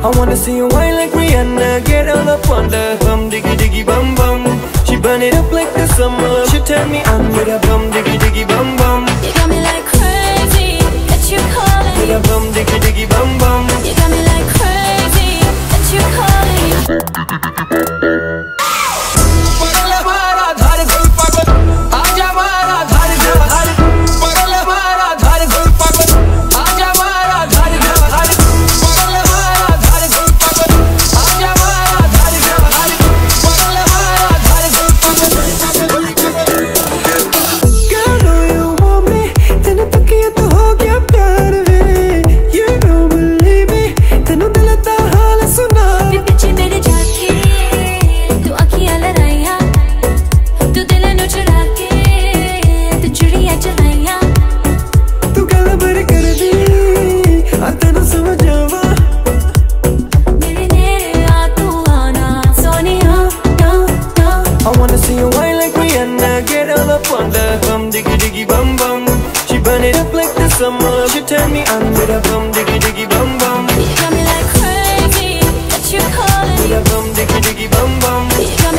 I wanna see you white like Rihanna Get all up on the hum diggy diggy bum bum. She burn it up like the summer. She turn me on with her bum diggy diggy bum bum. wonder Bum diggy diggy bum bum. She burn it up like the summer. She turn me on with a bum diggy diggy bum bum. You got me like crazy That you're calling? Me a bum diggy diggy bum bum.